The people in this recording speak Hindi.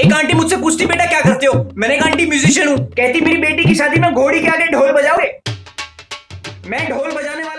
एक आंटी मुझसे पूछती, बेटा, क्या करते हो? मैंने कहा, आंटी, म्यूजिशियन हूँ। कहती, मेरी बेटी की शादी में घोड़ी के आगे ढोल बजाओगे? मैं ढोल बजाने वाला